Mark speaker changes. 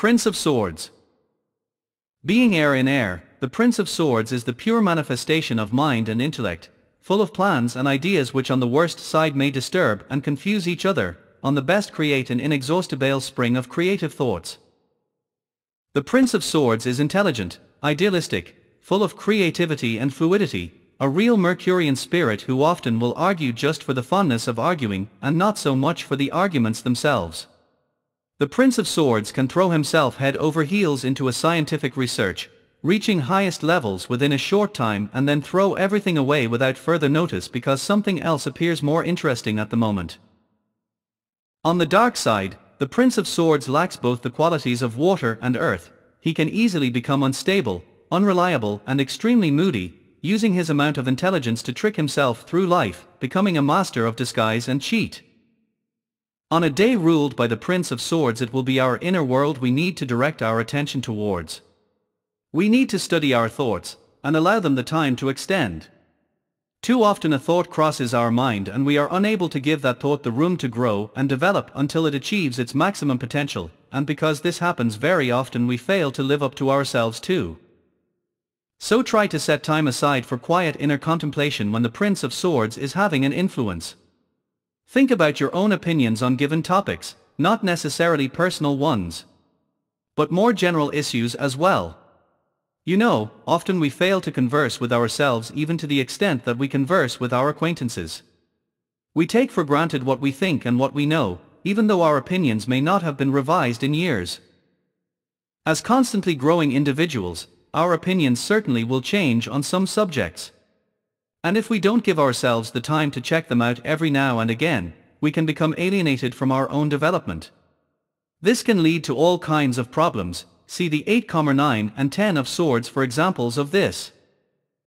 Speaker 1: Prince of Swords Being air in air, the Prince of Swords is the pure manifestation of mind and intellect, full of plans and ideas which on the worst side may disturb and confuse each other, on the best create an inexhaustible spring of creative thoughts. The Prince of Swords is intelligent, idealistic, full of creativity and fluidity, a real Mercurian spirit who often will argue just for the fondness of arguing and not so much for the arguments themselves. The Prince of Swords can throw himself head over heels into a scientific research, reaching highest levels within a short time and then throw everything away without further notice because something else appears more interesting at the moment. On the dark side, the Prince of Swords lacks both the qualities of water and earth, he can easily become unstable, unreliable and extremely moody, using his amount of intelligence to trick himself through life, becoming a master of disguise and cheat. On a day ruled by the Prince of Swords it will be our inner world we need to direct our attention towards. We need to study our thoughts, and allow them the time to extend. Too often a thought crosses our mind and we are unable to give that thought the room to grow and develop until it achieves its maximum potential, and because this happens very often we fail to live up to ourselves too. So try to set time aside for quiet inner contemplation when the Prince of Swords is having an influence. Think about your own opinions on given topics, not necessarily personal ones. But more general issues as well. You know, often we fail to converse with ourselves even to the extent that we converse with our acquaintances. We take for granted what we think and what we know, even though our opinions may not have been revised in years. As constantly growing individuals, our opinions certainly will change on some subjects. And if we don't give ourselves the time to check them out every now and again, we can become alienated from our own development. This can lead to all kinds of problems, See the 8, 9 and 10 of swords for examples of this.